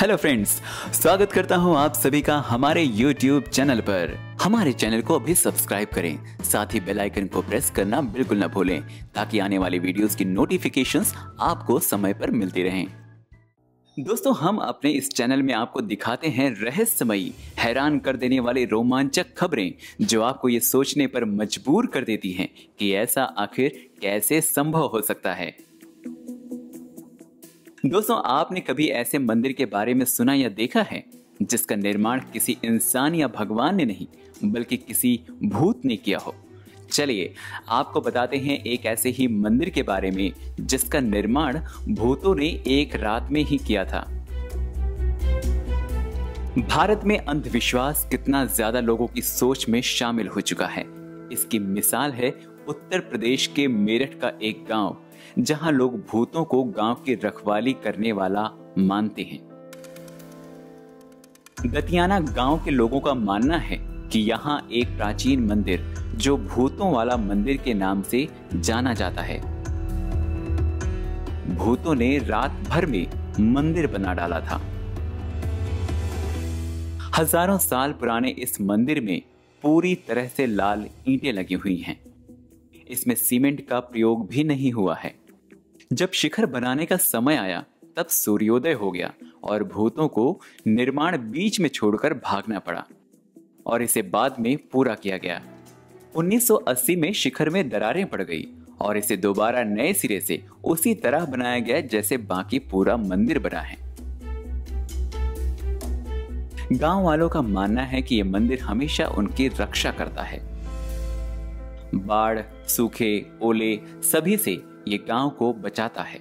Hello friends, स्वागत करता हूँ आप सभी का हमारे यूट्यूब चैनल पर। हमारे चैनल को अभी सब्सक्राइब करें, साथ ही बेल आइकन को प्रेस करना बिल्कुल ना भूलें, ताकि आने वाली वीडियोस की नोटिफिकेशंस आपको समय पर मिलती रहें। दोस्तों, हम अपने इस चैनल में आपको दिखाते हैं रहस्यमयी, हैरान कर देने वाले रोमांचक खबरें, जो आपको ये सोचने पर मजबूर कर देती हैं कि ऐसा आखिर कैसे संभव हो सकता है। दोस्तों, आपने कभी ऐसे मंदिर के बारे में सुना या देखा है, जिसका निर्माण किसी इंसान या भगवान ने नहीं, बल्कि किसी भूत ने किया हो? चलिए, आपको बताते हैं एक ऐसे ही मंदिर के बारे में, जिसका निर्माण भूतों ने एक रात में ही किया था। भारत में अंधविश्वास कितना ज़्यादा लोगों की सोच में शामिल हो चुका है। इसकी मिसाल है उत्तर प्रदेश के मेरठ का एक गाँव, जहाँ लोग भूतों को गाँव की रखवाली करने वाला मानते हैं। दतियाना गाँव के लोगों का मानना है कि यहाँ एक प्राचीन मंदिर, जो भूतों वाला मंदिर के नाम से जाना जाता है। भूतों ने रात भर में मंदिर बना डाला था। हज़ारों साल पुराने इस मंदिर में पूरी तरह से लाल ईंटें लगी हुई हैं। इसमें सीमेंट का प्रयोग भी नहीं हुआ है। जब शिखर बनाने का समय आया, तब सूर्योदय हो गया और भूतों को निर्माण बीच में छोड़कर भागना पड़ा और इसे बाद में पूरा किया गया। 1980 में शिखर में दरारें पड़ गई और इसे दोबारा नए सिरे से उसी तरह बनाया गया जैसे बाकी पूरा मंदिर बना है। गाँव वालों का मानना है कि यह मंदिर हमेशा उनकी रक्षा करता है। बाढ़, सूखे, ओले, सभी से ये गाँव को बचाता है।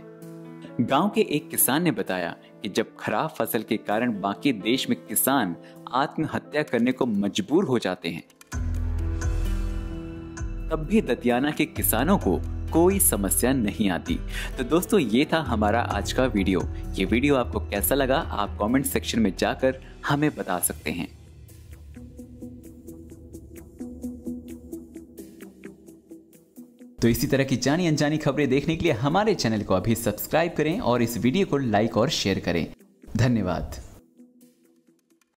गाँव के एक किसान ने बताया कि जब खराब फ़सल के कारण बाकी देश में किसान आत्महत्या करने को मजबूर हो जाते हैं, तब भी दतियाना के किसानों को कोई समस्या नहीं आती। तो दोस्तों, ये था हमारा आज का वीडियो। ये वीडियो आपको कैसा लगा, आप कमेंट सेक्शन में जाकर हमें बता सकते हैं। तो इसी तरह की जानी अनजानी खबरें देखने के लिए हमारे चैनल को अभी सब्सक्राइब करें और इस वीडियो को लाइक और शेयर करें। धन्यवाद।